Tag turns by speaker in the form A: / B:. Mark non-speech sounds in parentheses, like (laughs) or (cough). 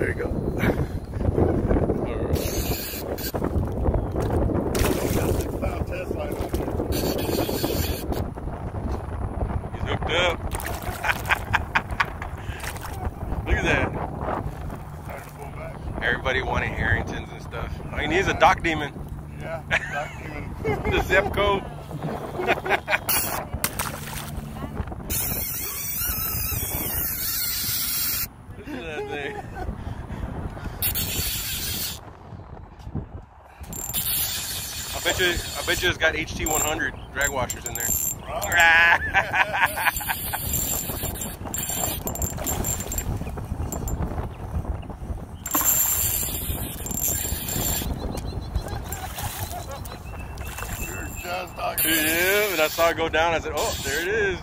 A: There you go.
B: He's hooked up. (laughs) Look at that. Everybody wanting Harringtons and stuff. I mean, he's a dock demon.
A: Yeah,
B: the (laughs) Zebco. (laughs) Look at that thing. I bet you, I bet you it's got HT 100 drag washers in there.
A: Just talking.
B: yeah, and I saw it go down. I said, oh, there it is.